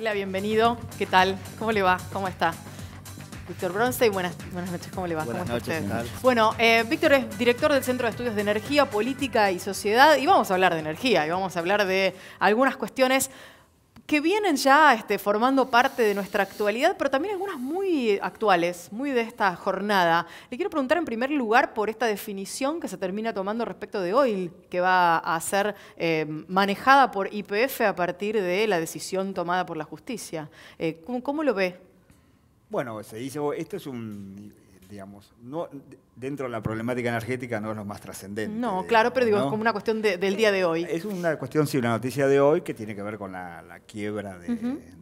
Hola, bienvenido. ¿Qué tal? ¿Cómo le va? ¿Cómo está? Víctor Bronce, buenas, buenas noches, ¿cómo le va? Buenas ¿Cómo está noches, usted? Bueno, eh, Víctor es director del Centro de Estudios de Energía, Política y Sociedad, y vamos a hablar de energía, y vamos a hablar de algunas cuestiones que vienen ya este, formando parte de nuestra actualidad, pero también algunas muy actuales, muy de esta jornada. Le quiero preguntar en primer lugar por esta definición que se termina tomando respecto de oil, que va a ser eh, manejada por IPF a partir de la decisión tomada por la justicia. Eh, ¿cómo, lo ve? Bueno, se dice, oh, esto es un, digamos, no, dentro de la problemática energética no es lo más trascendente. No, claro, pero digo, ¿no? es como una cuestión de- del día de hoy. Es una cuestión, sí, una noticia de hoy que tiene que ver con la, la quiebra de,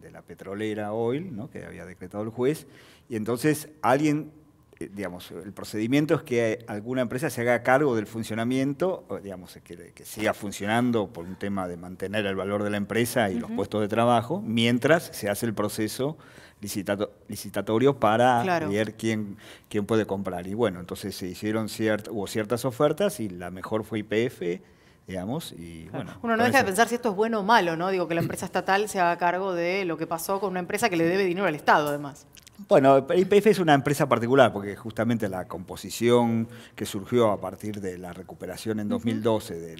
de la petrolera Oil, ¿no? que había decretado el juez. Y entonces alguien, digamos, el procedimiento es que alguna empresa se haga cargo del funcionamiento, digamos, que, que siga funcionando por un tema de mantener el valor de la empresa y los puestos de trabajo, mientras se hace el proceso licitato- licitatorio para Claro. ver quién, quién puede comprar. Y bueno, entonces se hicieron ciert- hubo ciertas ofertas y la mejor fue IPF, digamos, y Claro. bueno. Uno no deja de pensar si esto es bueno o malo, ¿no? Digo, que la empresa estatal se haga cargo de lo que pasó con una empresa que le debe dinero al Estado, además. Bueno, IPF es una empresa particular porque justamente la composición que surgió a partir de la recuperación en 2012 de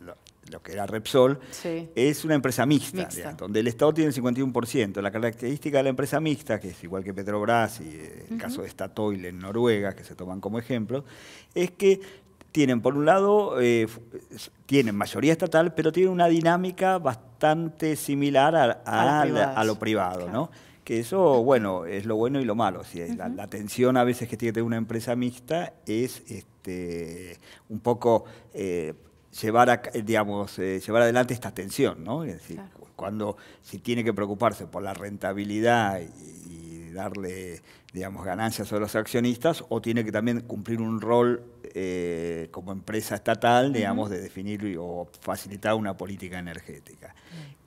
lo, lo que era Repsol Sí. es una empresa mixta, donde el Estado tiene el 51%. La característica de la empresa mixta, que es igual que Petrobras y eh, el caso de Statoil en Noruega, que se toman como ejemplo, es que tienen, por un lado, eh, tienen mayoría estatal, pero tienen una dinámica bastante similar a, lo privado, Claro. Eso, bueno, es lo bueno y lo malo. La, la tensión a veces que tiene que tener una empresa mixta es este, un poco eh, llevar, a, digamos, eh, llevar adelante esta tensión, ¿no? Es decir, Claro. cuando si tiene que preocuparse por la rentabilidad y, y darle, digamos, ganancias a los accionistas, o tiene que también cumplir un rol eh, como empresa estatal, digamos, de definir o facilitar una política energética.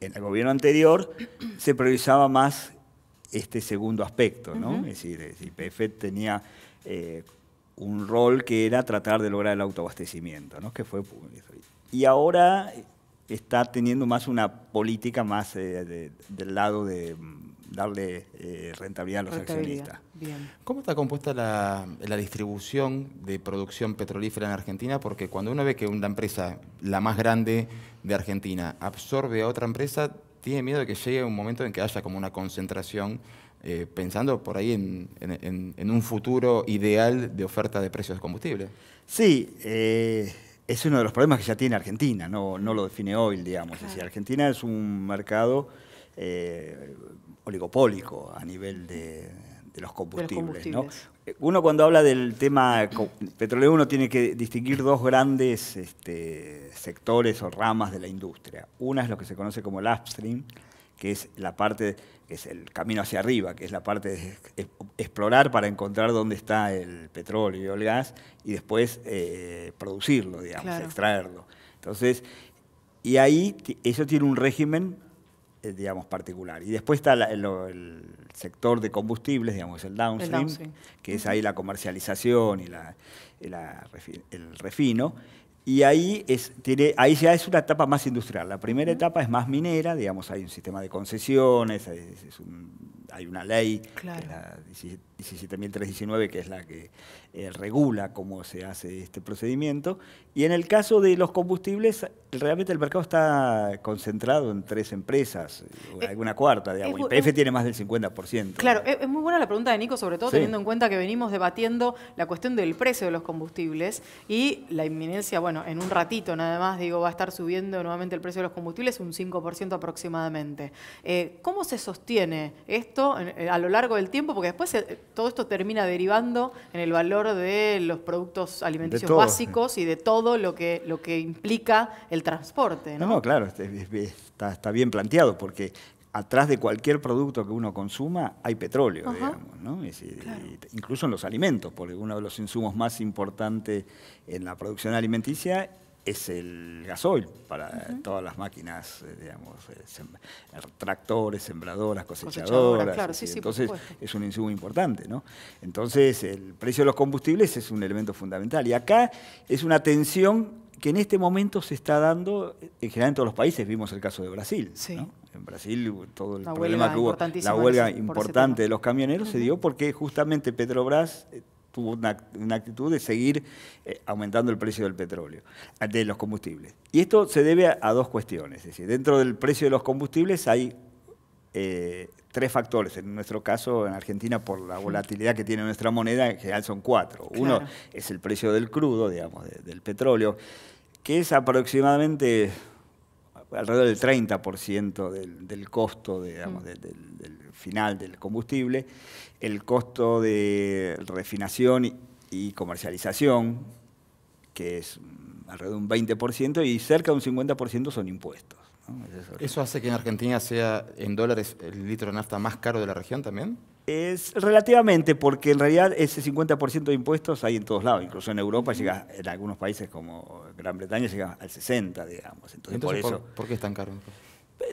En el gobierno anterior se priorizaba más este segundo aspecto, ¿no? Es decir, es decir, IPF tenía eh, un rol que era tratar de lograr el autoabastecimiento, ¿no? Que fue y ahora está teniendo más una política más eh, de- del lado de mm, darle eh, rentabilidad a los Rentabilidad. accionistas. Bien. ¿Cómo está compuesta la, la distribución de producción petrolífera en Argentina? Porque cuando uno ve que una empresa, la más grande de Argentina, absorbe a otra empresa, tiene miedo de que llegue un momento en que haya como una concentración, eh, pensando por ahí en, en- en- en un futuro ideal de oferta de precios de combustible. Sí, eh, es uno de los problemas que ya tiene Argentina, no, no lo define hoy, digamos. Es decir, Argentina es un mercado eh, oligopólico a nivel de, de los combustibles. ¿no? combustibles. Eh, Uno cuando habla del tema petrolero, uno tiene que distinguir dos grandes este, sectores o ramas de la industria. Una es lo que se conoce como el upstream, que es la parte, que es el camino hacia arriba, que es la parte de explorar para encontrar dónde está el petróleo y el gas y después eh, producirlo, digamos, Claro. extraerlo. Entonces, y ahí eso tiene un régimen, digamos, particular. Y después está la- el, el sector de combustibles, digamos, el downstream, downstream. que es ahí la comercialización y, la, la el refino. Y ahí, es, tiene, ahí ya es una etapa más industrial. La primera etapa es más minera, digamos, hay un sistema de concesiones, hay, es un- hay una ley, Claro. la 17.319, que es la que eh, regula cómo se hace este procedimiento. Y en el caso de los combustibles, realmente el mercado está concentrado en tres empresas, Eh, alguna cuarta, digamos. YPF tiene más del 50%. Claro, es, es muy buena la pregunta de Nico, sobre todo Sí. teniendo en cuenta que venimos debatiendo la cuestión del precio de los combustibles y la inminencia, bueno, en un ratito nada más, digo, va a estar subiendo nuevamente el precio de los combustibles un 5% aproximadamente. Eh, ¿Cómo se sostiene esto eh, a lo largo del tiempo? Porque después eh, todo esto termina derivando en el valor de los productos alimenticios básicos y de todo lo que, lo que implica el transporte, ¿no? No, no, claro, es- es- está, está bien planteado, porque atrás de cualquier producto que uno consuma hay petróleo, Ajá. digamos, ¿no? Es y- incluso en los alimentos, porque uno de los insumos más importantes en la producción alimenticia es el gasoil para todas las máquinas, eh, digamos, eh, sem- tractores, sembradoras, Cosechadoras, cosechadoras. claro, sí, sí, entonces es un insumo importante, ¿no? Entonces el precio de los combustibles es un elemento fundamental. Y acá es una tensión que en este momento se está dando, en general en todos los países, vimos el caso de Brasil. Sí. ¿no? En Brasil todo el La problema que hubo, la huelga importante de los camioneros se dio porque justamente Petrobras eh, tuvo una, una actitud de seguir eh, aumentando el precio del petróleo, de los combustibles. Y esto se debe a, a dos cuestiones. Es decir, dentro del precio de los combustibles hay eh, tres factores. En nuestro caso, en Argentina, por la volatilidad que tiene nuestra moneda, en general son cuatro. Uno Claro. es el precio del crudo, digamos, de- del petróleo, que es aproximadamente alrededor del 30% del, del costo digamos, Mm. de- del, del final del combustible, el costo de refinación y, y comercialización, que es alrededor de un 20%, y cerca de un 50% son impuestos. ¿no? Es eso. ¿Eso hace que en Argentina sea en dólares el litro de nafta más caro de la región también? Es relativamente, porque en realidad ese 50% de impuestos hay en todos lados, incluso en Europa llega, en algunos países como Gran Bretaña llega al 60, digamos. Entonces, por eso... ¿por qué es tan caro?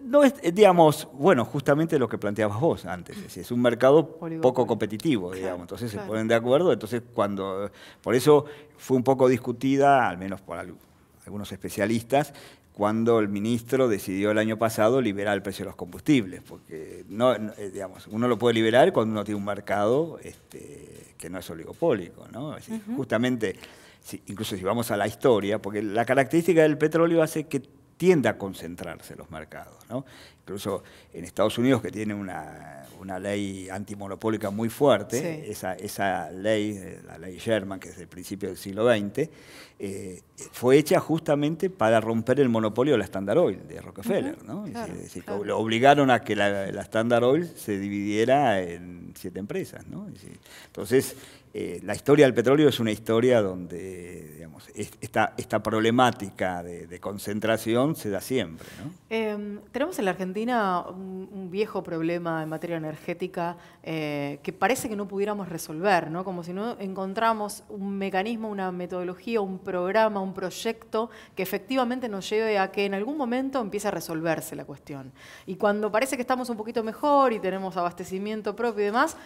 No es, eh, digamos, bueno, justamente lo que planteabas vos antes, es, un mercado poco competitivo, Claro, digamos, entonces claro. se ponen de acuerdo, entonces cuando, por eso fue un poco discutida, al menos por al- algunos especialistas, cuando el ministro decidió el año pasado liberar el precio de los combustibles, porque no, no, eh, digamos, uno lo puede liberar cuando uno tiene un mercado este, que no es oligopólico, ¿no? Es decir, Justamente, si- incluso si vamos a la historia, porque la característica del petróleo hace que tiende a concentrarse los mercados, ¿no? Incluso en Estados Unidos, que tiene una, una ley antimonopólica muy fuerte, Sí. esa, esa ley, eh, la ley Sherman, que es del principio del siglo XX, eh, fue hecha justamente para romper el monopolio de la Standard Oil, de Rockefeller. ¿no? Es claro, decir, es decir, claro. lo obligaron a que la, la Standard Oil se dividiera en siete empresas. ¿no? Entonces, eh, la historia del petróleo es una historia donde esta, esta problemática de, concentración se da siempre. Eh, tenemos en la Argentina un, un viejo problema en materia energética eh, que parece que no pudiéramos resolver, ¿no? Como si no encontramos un mecanismo, una metodología, un programa, un proyecto que efectivamente nos lleve a que en algún momento empiece a resolverse la cuestión. Y cuando parece que estamos un poquito mejor y tenemos abastecimiento propio y demás,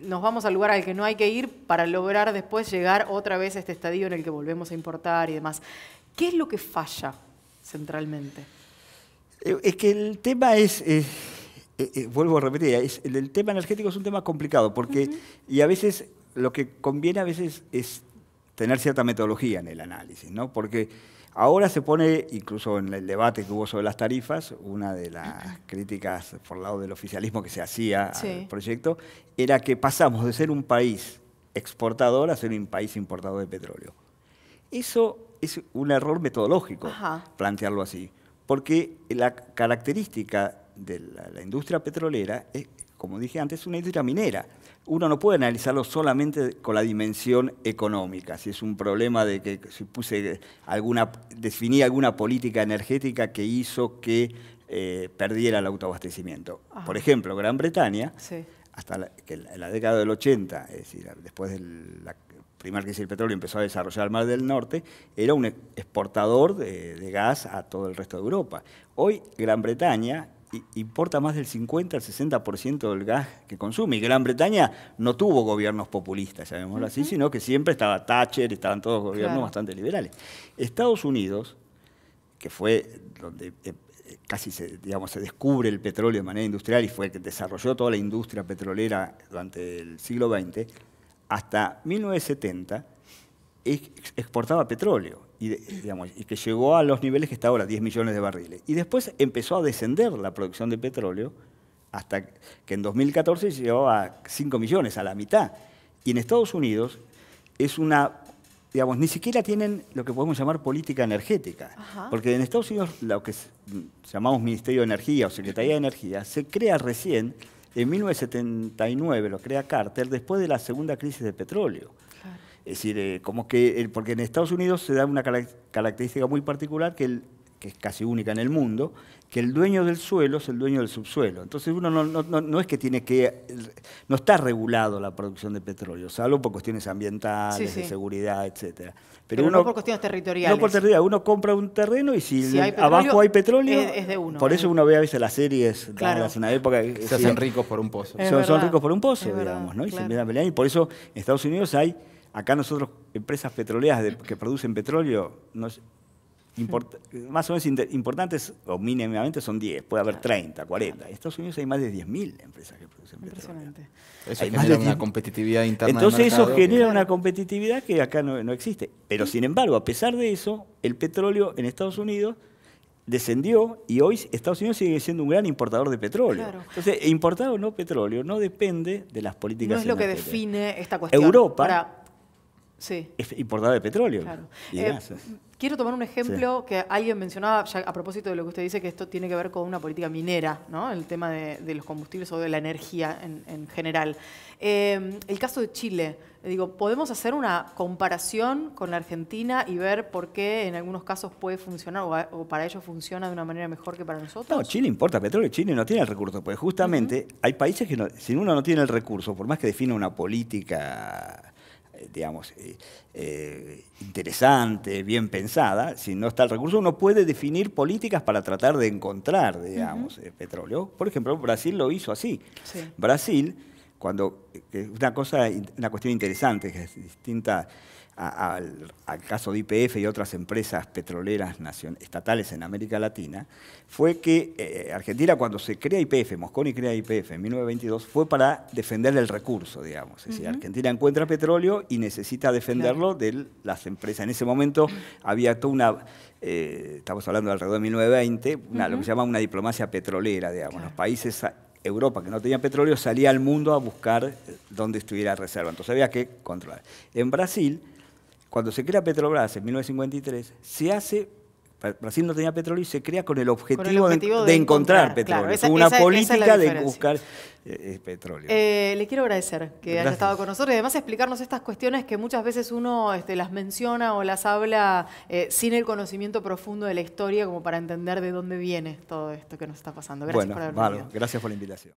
nos vamos al lugar al que no hay que ir para lograr después llegar otra vez a este estadio en el que volvemos a importar y demás. ¿Qué es lo que falla centralmente? Eh, Es que el tema es, eh, eh, eh, vuelvo a repetir, es- el, el tema energético es un tema complicado, porque, y a veces lo que conviene a veces es tener cierta metodología en el análisis, ¿no? Porque ahora se pone, incluso en el debate que hubo sobre las tarifas, una de las críticas por el lado del oficialismo que se hacía Sí. al proyecto, era que pasamos de ser un país exportador a ser un país importador de petróleo. Eso es un error metodológico, Ajá. plantearlo así, porque la característica de la, la industria petrolera es, como dije antes, una industria minera. Uno no puede analizarlo solamente con la dimensión económica, si es un problema de que si puse alguna, definí alguna política energética que hizo que eh, perdiera el autoabastecimiento. Ajá. Por ejemplo, Gran Bretaña, Sí. hasta la, que en la década del 80, es decir, después de la primera crisis del petróleo empezó a desarrollar el Mar del Norte, era un exportador de, de gas a todo el resto de Europa. Hoy Gran Bretaña importa más del 50 al 60% del gas que consume. Y Gran Bretaña no tuvo gobiernos populistas, llamémoslo así, sino que siempre estaba Thatcher, estaban todos gobiernos Claro. bastante liberales. Estados Unidos, que fue donde eh, casi se, digamos, se descubre el petróleo de manera industrial y fue el que desarrolló toda la industria petrolera durante el siglo XX, hasta 1970 ex- exportaba petróleo y, digamos, y que llegó a los niveles que está ahora, 10 millones de barriles. Y después empezó a descender la producción de petróleo hasta que en 2014 llegó a 5 millones, a la mitad. Y en Estados Unidos es una, digamos, ni siquiera tienen lo que podemos llamar política energética. Ajá. Porque en Estados Unidos lo que llamamos Ministerio de Energía o Secretaría de Energía se crea recién en 1979, lo crea Carter, después de la segunda crisis de petróleo. Claro. Es decir, eh, como que, eh, porque en Estados Unidos se da una carac- característica muy particular que, el- que es casi única en el mundo, que el dueño del suelo es el dueño del subsuelo. Entonces uno no, no- no- no es que tiene que, no está regulado la producción de petróleo, salvo por cuestiones ambientales, Sí, sí. de seguridad, etcétera. Pero no por cuestiones territoriales. No por territorial, uno compra un terreno y si, Si hay abajo hay petróleo, es- es de uno, por eso uno ve a veces las series Claro. en una época. que- Se sí, hacen ricos por un pozo. Son, ricos por un pozo, es verdad, digamos, ¿no? Y se claro. empiezan a pelear. Y por eso en Estados Unidos hay, acá nosotros, empresas petroleras de- que producen petróleo, nos- más o menos importantes o mínimamente son 10, puede haber 30, 40. En Estados Unidos hay más de 10.000 empresas que producen petróleo. Eso genera una competitividad interna. Entonces eso genera una competitividad que acá no, no existe. Pero sin embargo, a pesar de eso, el petróleo en Estados Unidos descendió y hoy Estados Unidos sigue siendo un gran importador de petróleo. Entonces, importar o no petróleo no depende de las políticas. No es lo que define esta cuestión. Europa sí. es importador de petróleo y eh, Quiero tomar un ejemplo que alguien mencionaba ya a propósito de lo que usted dice, que esto tiene que ver con una política minera, ¿no? el tema de, los combustibles o de la energía en, general. Eh, el caso de Chile, digo, ¿podemos hacer una comparación con la Argentina y ver por qué en algunos casos puede funcionar o, para ellos funciona de una manera mejor que para nosotros? No, Chile importa petróleo, Chile no tiene el recurso, porque justamente hay países que si uno no tiene el recurso, por más que defina una política eh, digamos, eh, eh, interesante, bien pensada, si no está el recurso, uno puede definir políticas para tratar de encontrar, digamos, petróleo. Por ejemplo, Brasil lo hizo así. Brasil, cuando, una cosa, una cuestión interesante, que es distinta al, caso de IPF y otras empresas petroleras estatales en América Latina, fue que eh, Argentina cuando se crea IPF, Mosconi crea IPF en 1922, fue para defender el recurso, digamos. Es decir, Argentina encuentra petróleo y necesita defenderlo de las empresas. En ese momento había toda una, eh, estamos hablando de alrededor de 1920, lo que se llama una diplomacia petrolera, digamos. Los países Europa, que no tenía petróleo, salía al mundo a buscar eh, dónde estuviera reserva. Entonces había que controlar. En Brasil, cuando se crea Petrobras en 1953, se hace Brasil no tenía petróleo y se crea con el objetivo, de, encontrar, petróleo. es una política de buscar eh, eh, petróleo. Eh, le quiero agradecer que haya estado con nosotros y además explicarnos estas cuestiones que muchas veces uno este, las menciona o las habla sin el conocimiento profundo de la historia como para entender de dónde viene todo esto que nos está pasando. Gracias por haber venido. Gracias por la invitación.